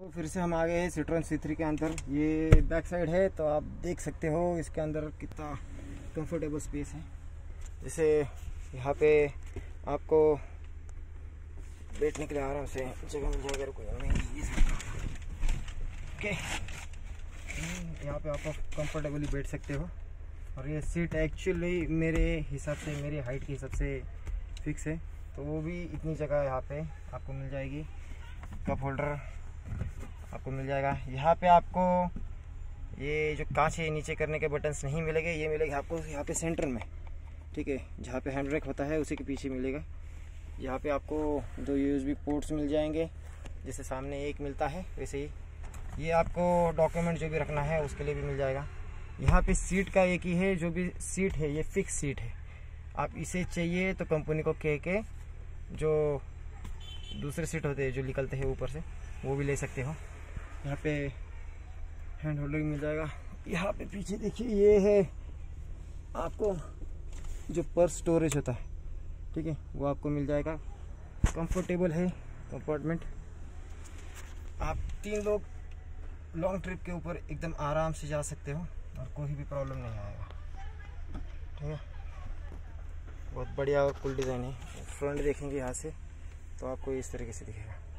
तो फिर से हम आ गए हैं सिट्रॉन सी थ्री के अंदर। ये बैक साइड है तो आप देख सकते हो इसके अंदर कितना कंफर्टेबल स्पेस है। जैसे यहाँ पे आपको बैठने के लिए आराम से जगह मिल जाएगा कोई नहीं ओके यहाँ पे आप कंफर्टेबली बैठ सकते हो। और ये सीट एक्चुअली मेरे हिसाब से, मेरे हाइट के हिसाब से फिक्स है। तो वो भी इतनी जगह यहाँ पे आपको मिल जाएगी। कप होल्डर आपको मिल जाएगा। यहाँ पे आपको ये जो कांच है, नीचे करने के बटन्स नहीं मिलेंगे, ये मिलेगा आपको यहाँ पे सेंटर में, ठीक है? जहाँ पे हैंड ब्रेक होता है, उसी के पीछे मिलेगा। यहाँ पे आपको दो यूएसबी पोर्ट्स मिल जाएँगे जैसे सामने एक मिलता है, वैसे ही। ये आपको डॉक्यूमेंट जो भी रखना है, उसके लिए भी मिल जाएगा। यहाँ पे सीट का एक ही है, जो भी सीट है, ये फिक्स सीट है। आप इसे चाहिए तो कंपनी को कह के जो दूसरे सीट होते हैं जो निकलते हैं ऊपर से, वो भी ले सकते हो। यहाँ पे हैंड होल्डर मिल जाएगा। यहाँ पे पीछे देखिए, ये है आपको जो पर्स स्टोरेज होता है, ठीक है? वो आपको मिल जाएगा। कंफर्टेबल है कंपार्टमेंट आप तीन लोग लॉन्ग ट्रिप के ऊपर एकदम आराम से जा सकते हो और कोई भी प्रॉब्लम नहीं आएगा, ठीक है? बहुत बढ़िया और कुल डिज़ाइन है। फ्रंट देखेंगे यहाँ से। तो आपको इस तरीके से दिखेगा।